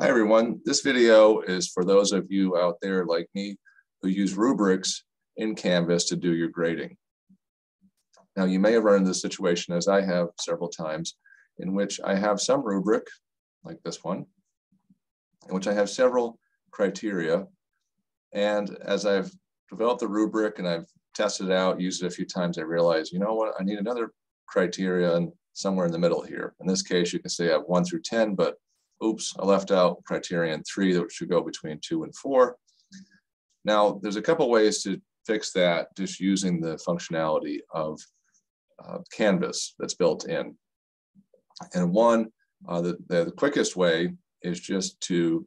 Hi everyone, this video is for those of you out there like me who use rubrics in Canvas to do your grading. Now you may have run into this situation as I have several times in which I have some rubric like this one, in which I have several criteria. And as I've developed the rubric and I've tested it out, used it a few times, I realized, you know what, I need another criteria somewhere in the middle here. In this case, you can say I have one through 10, but oops, I left out criterion three that should go between two and four. Now, there's a couple ways to fix that just using the functionality of uh, Canvas that's built in. And one, uh, the, the quickest way is just to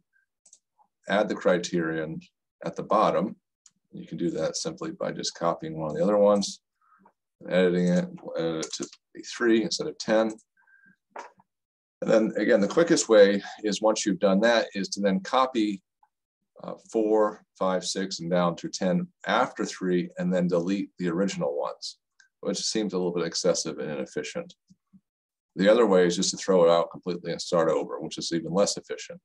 add the criterion at the bottom. You can do that simply by just copying one of the other ones, editing it, it to be three instead of 10. And then again, the quickest way is once you've done that is to then copy uh, four, five, six, and down to 10 after three, and then delete the original ones, which seems a little bit excessive and inefficient. The other way is just to throw it out completely and start over, which is even less efficient.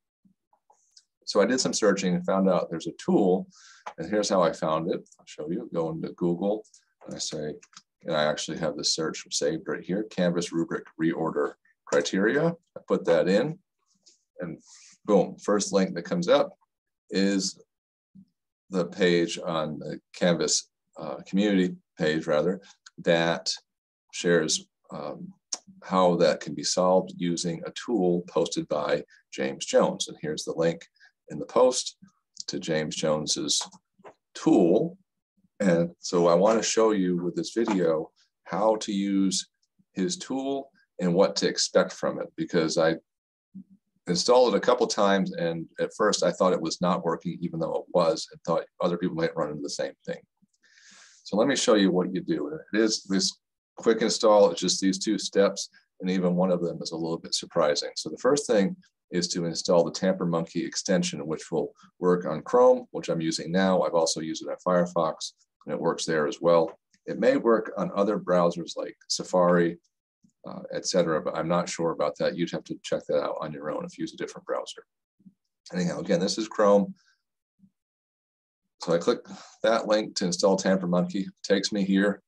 So I did some searching and found out there's a tool, and here's how I found it. I'll show you. Go into Google, and I say, and I actually have the search saved right here, Canvas rubric reorder criteria. I put that in and boom, first link that comes up is the page on the Canvas uh, community page rather that shares um, how that can be solved using a tool posted by James Jones. And here's the link in the post to James Jones's tool. And so I want to show you with this video how to use his tool and what to expect from it because I installed it a couple times and at first I thought it was not working even though it was and thought other people might run into the same thing. So let me show you what you do. It is this quick install, it's just these two steps and even one of them is a little bit surprising. So the first thing is to install the Tampermonkey extension, which will work on Chrome, which I'm using now. I've also used it on Firefox and it works there as well. It may work on other browsers like Safari uh, etc. But I'm not sure about that. You'd have to check that out on your own if you use a different browser. Anyhow, again, this is Chrome. So I click that link to install Tampermonkey. takes me here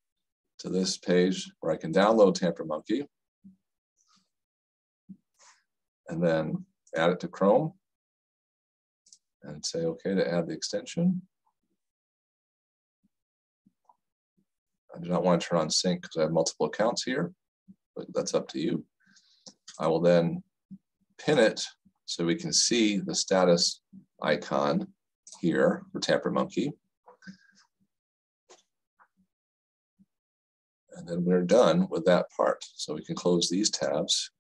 to this page where I can download Tampermonkey and then add it to Chrome and say okay to add the extension. I do not want to turn on sync because I have multiple accounts here but that's up to you. I will then pin it so we can see the status icon here for Tampermonkey. And then we're done with that part. So we can close these tabs.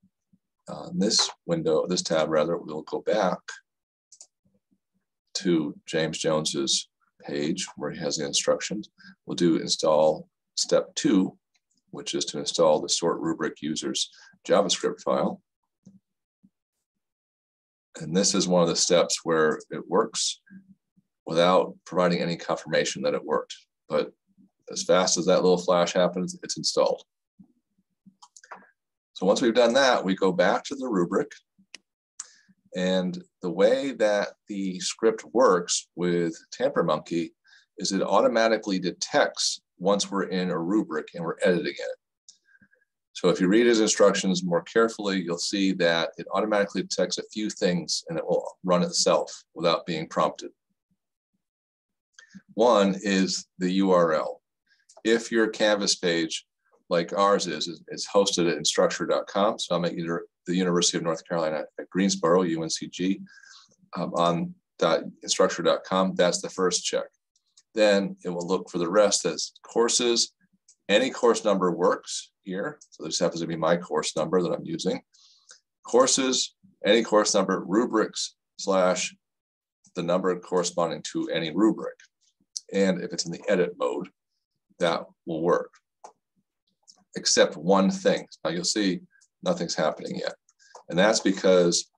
Uh, this window, this tab rather, we'll go back to James Jones's page where he has the instructions. We'll do install step two, which is to install the sort rubric users JavaScript file. And this is one of the steps where it works without providing any confirmation that it worked. But as fast as that little flash happens, it's installed. So once we've done that, we go back to the rubric. And the way that the script works with Tampermonkey is it automatically detects once we're in a rubric and we're editing it. So if you read his instructions more carefully, you'll see that it automatically detects a few things and it will run itself without being prompted. One is the URL. If your Canvas page, like ours is, is hosted at instructure.com, so I'm at the University of North Carolina at Greensboro, UNCG, um, on instructure.com, that's the first check. Then it will look for the rest as courses. Any course number works here. So this happens to be my course number that I'm using. Courses, any course number, rubrics, slash the number corresponding to any rubric. And if it's in the edit mode, that will work. Except one thing. Now you'll see nothing's happening yet. And that's because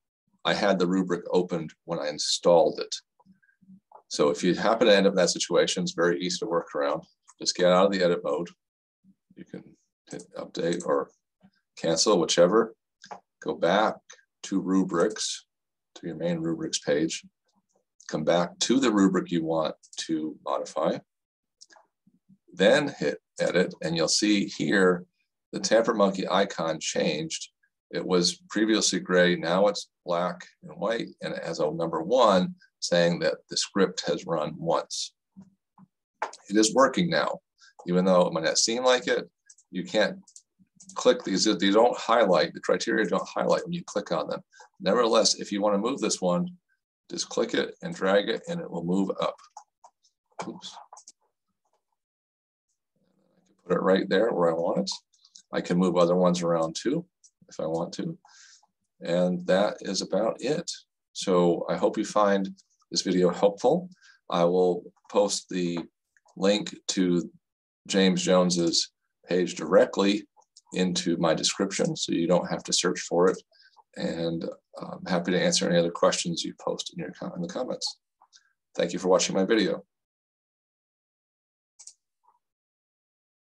I had the rubric opened when I installed it. So if you happen to end up in that situation, it's very easy to work around. Just get out of the edit mode. You can hit update or cancel, whichever. Go back to rubrics to your main rubrics page, come back to the rubric you want to modify, then hit edit, and you'll see here the Tampermonkey icon changed. It was previously gray, now it's black and white, and it has a number one saying that the script has run once. It is working now, even though it might not seem like it. You can't click these, they don't highlight, the criteria don't highlight when you click on them. Nevertheless, if you want to move this one, just click it and drag it and it will move up. Oops. I can put it right there where I want it. I can move other ones around too, if I want to. And that is about it. So I hope you find this video helpful. I will post the link to James Jones's page directly into my description so you don't have to search for it. And I'm happy to answer any other questions you post in, your, in the comments. Thank you for watching my video.